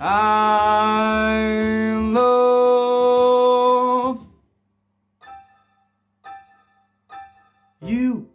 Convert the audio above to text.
I love you.